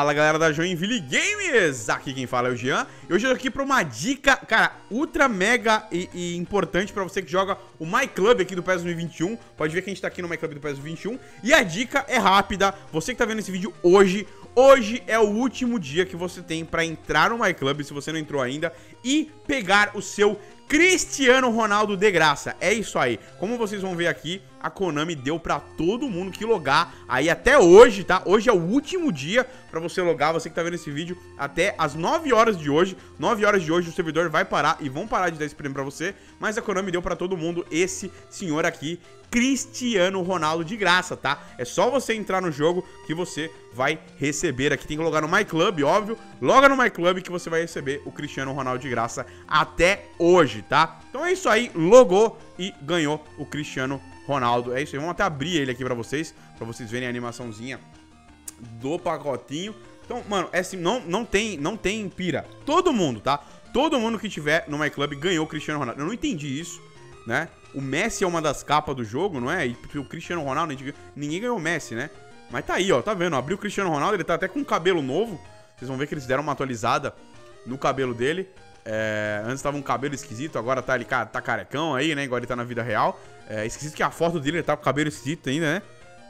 Fala galera da Joinville Games, aqui quem fala é o Jean. E hoje eu tô aqui pra uma dica, cara, ultra mega e, e importante pra você que joga o My Club aqui do PES 2021 Pode ver que a gente tá aqui no My Club do PES 2021 E a dica é rápida, você que tá vendo esse vídeo hoje Hoje é o último dia que você tem pra entrar no My Club, se você não entrou ainda E pegar o seu Cristiano Ronaldo de graça. É isso aí. Como vocês vão ver aqui, a Konami deu pra todo mundo que logar aí até hoje, tá? Hoje é o último dia pra você logar, você que tá vendo esse vídeo, até as 9 horas de hoje. 9 horas de hoje o servidor vai parar e vão parar de dar esse prêmio pra você, mas a Konami deu pra todo mundo esse senhor aqui, Cristiano Ronaldo de graça, tá? É só você entrar no jogo que você vai receber aqui. Tem que logar no My Club, óbvio. Loga no My Club que você vai receber o Cristiano Ronaldo de graça até hoje, tá? Então é isso aí, logou e ganhou o Cristiano Ronaldo. É isso aí, vamos até abrir ele aqui pra vocês, pra vocês verem a animaçãozinha do pacotinho. Então, mano, é assim, não, não, tem, não tem pira. Todo mundo, tá? Todo mundo que tiver no My Club ganhou o Cristiano Ronaldo. Eu não entendi isso, né? O Messi é uma das capas do jogo, não é? E o Cristiano Ronaldo, ninguém ganhou o Messi, né? Mas tá aí, ó, tá vendo? Abriu o Cristiano Ronaldo, ele tá até com cabelo novo. Vocês vão ver que eles deram uma atualizada no cabelo dele. É, antes tava um cabelo esquisito, agora tá, ele tá carecão aí, né? Igual ele tá na vida real. É esquisito que a foto dele ele tá com o cabelo esquisito ainda, né?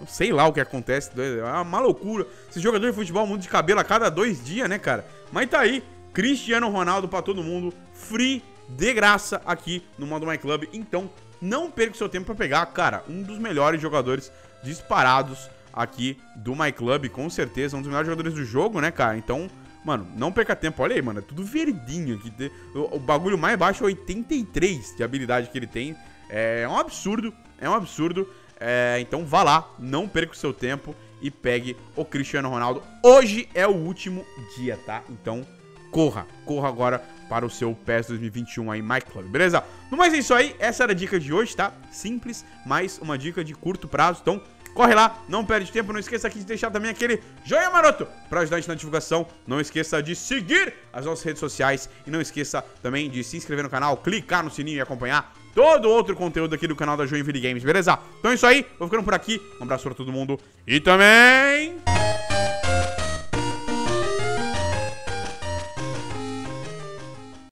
Sei lá o que acontece, é uma loucura. Esse jogador de futebol muda de cabelo a cada dois dias, né, cara? Mas tá aí, Cristiano Ronaldo pra todo mundo, free, de graça aqui no modo My Club. Então, não perca seu tempo pra pegar, cara, um dos melhores jogadores disparados aqui do My Club, com certeza, um dos melhores jogadores do jogo, né, cara? Então, mano, não perca tempo. Olha aí, mano, é tudo verdinho aqui. O, o bagulho mais baixo é 83 de habilidade que ele tem. É um absurdo, é um absurdo. É, então vá lá, não perca o seu tempo e pegue o Cristiano Ronaldo. Hoje é o último dia, tá? Então corra, corra agora para o seu PES 2021 aí, My Club, beleza? No mais é isso aí, essa era a dica de hoje, tá? Simples, mas uma dica de curto prazo, então corre lá, não perde tempo, não esqueça aqui de deixar também aquele joinha maroto para ajudar a gente na divulgação, não esqueça de seguir as nossas redes sociais e não esqueça também de se inscrever no canal, clicar no sininho e acompanhar todo outro conteúdo aqui do canal da Joinville Games, beleza? Então é isso aí, vou ficando por aqui, um abraço pra todo mundo e também...